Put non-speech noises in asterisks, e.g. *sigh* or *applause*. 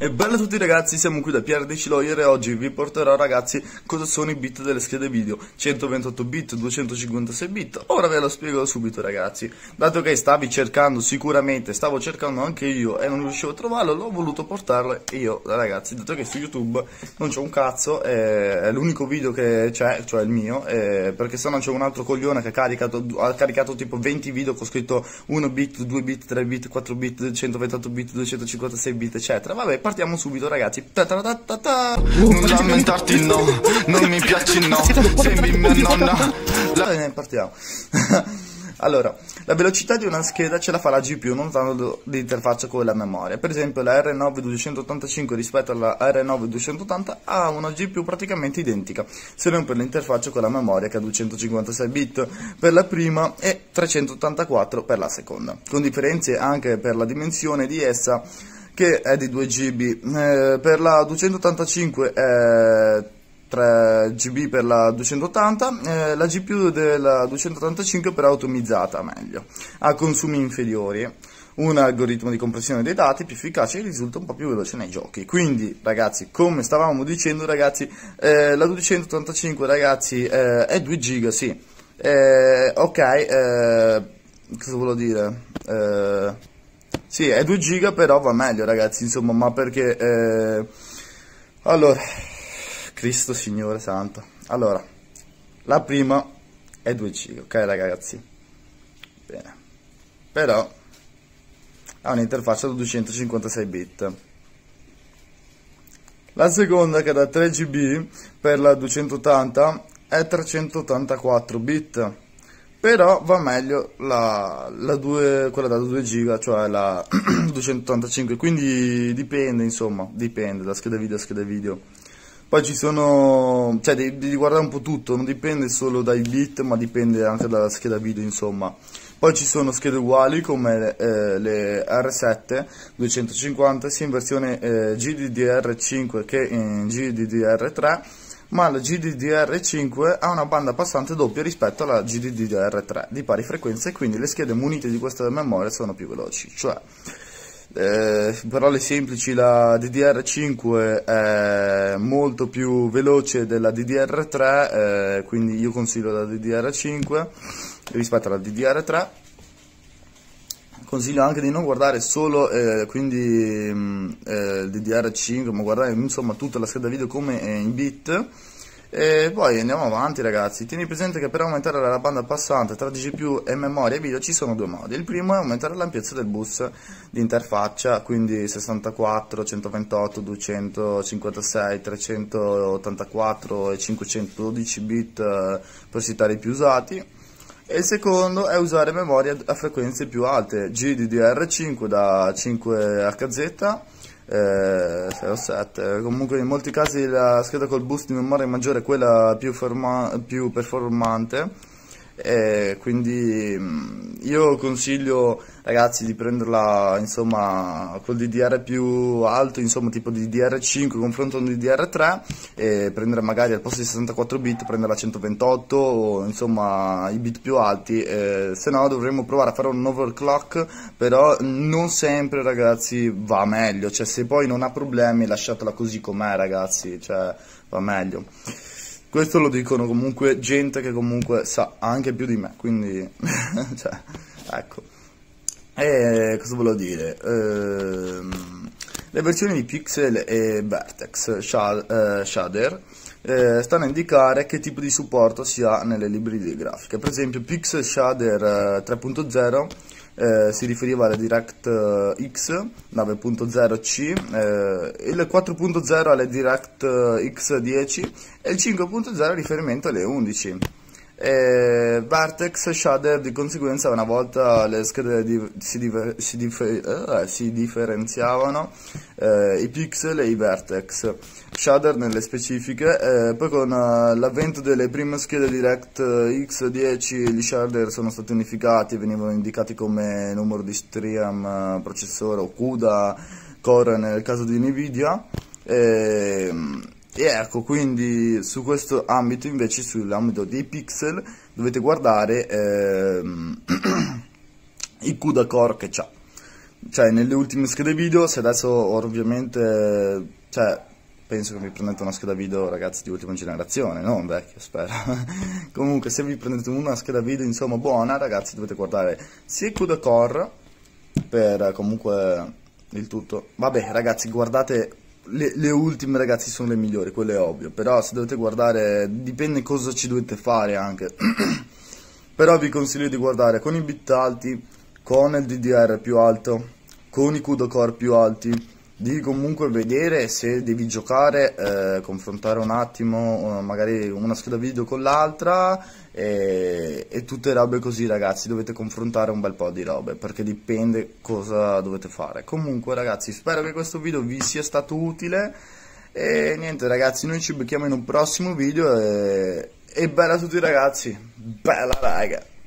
E bella a tutti ragazzi, siamo qui da Pierre DC Lawyer e oggi vi porterò ragazzi cosa sono i bit delle schede video. 128 bit, 256 bit. Ora ve lo spiego subito ragazzi. Dato che stavi cercando sicuramente, stavo cercando anche io e non riuscivo a trovarlo L'ho voluto portarlo io ragazzi Dato che su YouTube non c'è un cazzo È l'unico video che c'è, cioè il mio Perché se no c'è un altro coglione che ha caricato, ha caricato tipo 20 video Con scritto 1 bit, 2 bit, 3 bit, 4 bit, 128 bit, 256 bit eccetera. Vabbè partiamo subito ragazzi. Non lamentarti no. Non mi piaci no. Sembri mia nonna. La... Partiamo. *laughs* Allora, la velocità di una scheda ce la fa la GPU non tanto l'interfaccia con la memoria. Per esempio la R9285 rispetto alla R9280 ha una GPU praticamente identica, se non per l'interfaccia con la memoria che ha 256 bit per la prima e 384 per la seconda, con differenze anche per la dimensione di essa che è di 2 GB. Eh, per la 285 è 3 GB per la 280, eh, la GPU della 285 però è ottomizzata meglio, ha consumi inferiori, un algoritmo di compressione dei dati più efficace e risulta un po' più veloce nei giochi. Quindi ragazzi, come stavamo dicendo ragazzi, eh, la 285 ragazzi eh, è 2 GB, sì. Eh, ok, eh, cosa volevo dire? Sì, è 2 giga però va meglio ragazzi, insomma, ma perché... Eh... Allora, Cristo Signore Santo. Allora, la prima è 2 giga, ok ragazzi? Bene. Però ha un'interfaccia da 256 bit. La seconda che è da 3 GB per la 280 è 384 bit però va meglio la, la 2, quella da 2 giga, cioè la *clears throat* 285, quindi dipende insomma, dipende da scheda video a scheda video. Poi ci sono, cioè devi, devi, guardare un po' tutto, non dipende solo dai bit, ma dipende anche dalla scheda video insomma. Poi ci sono schede uguali come eh, le R7 250 sia in versione eh, GDDR5 che in GDDR3 ma la GDDR5 ha una banda passante doppia rispetto alla GDDR3 di pari frequenza e quindi le schede munite di questa memoria sono più veloci, cioè eh, parole semplici la DDR5 è molto più veloce della DDR3 eh, quindi io consiglio la DDR5 rispetto alla DDR3 consiglio anche di non guardare solo eh, quindi mh, mm, eh, il DDR5 ma guardare insomma tutta la scheda video come è in bit e poi andiamo avanti ragazzi. Tieni presente che per aumentare la banda passante tra GPU e memoria video ci sono due modi. Il primo è aumentare l'ampiezza del bus di interfaccia quindi 64, 128, 256, 384 e 512 bit eh, per citare i più usati e il secondo è usare memoria a frequenze più alte, GDDR5 da 5HZ, eh, 6 o 7. Comunque in molti casi la scheda col boost di memoria maggiore è quella più, più performante e quindi mm, io consiglio ragazzi di prenderla insomma col DDR più alto insomma tipo DDR5 confronto a un DDR3 e prendere magari al posto di 64 bit prenderla 128 o insomma i bit più alti. Eh, se no dovremmo provare a fare un overclock però non sempre ragazzi va meglio. Cioè se poi non ha problemi lasciatela così com'è ragazzi. Cioè va meglio questo lo dicono comunque gente che comunque sa anche più di me, quindi, *laughs* cioè, ecco. E cosa volevo dire? Ehm, le versioni di Pixel e Vertex Shad eh, Shader eh, stanno a indicare che tipo di supporto si ha nelle librerie grafiche. Per esempio Pixel Shader eh, 3.0 eh, si riferiva alla DirectX 9.0C, eh, il 4.0 alle DirectX 10 e il 5.0 riferimento alle 11. E Vertex Shader di conseguenza una volta le schede di, si, diver, si, differ, eh, si, differenziavano eh, i pixel e i vertex. Shader nelle specifiche eh, poi con uh, l'avvento delle prime schede DirectX 10 gli shader sono stati unificati e venivano indicati come numero di stream, processore o CUDA core nel caso di Nvidia e, ecco, quindi su questo ambito, invece sull'ambito dei pixel, dovete guardare ehm, *clears throat* il CUDA Core che c'ha. cioè nelle ultime schede video, se adesso ovviamente, cioè penso che vi prendete una scheda video ragazzi di ultima generazione, non vecchia spero. *laughs* Comunque se vi prendete una scheda video insomma buona ragazzi dovete guardare sia CUDA Core per comunque il tutto. Vabbè ragazzi guardate le, le, ultime ragazzi sono le migliori, quello è ovvio, però se dovete guardare dipende cosa ci dovete fare anche. *clears throat* però vi consiglio di guardare con i bit alti, con il DDR più alto, con i CUDA Core più alti di comunque vedere se devi giocare, eh, confrontare un attimo magari una scheda video con l'altra e, e, tutte robe così ragazzi, dovete confrontare un bel po' di robe perché dipende cosa dovete fare. Comunque ragazzi spero che questo video vi sia stato utile e niente ragazzi noi ci becchiamo in un prossimo video e, e bella a tutti ragazzi, bella raga!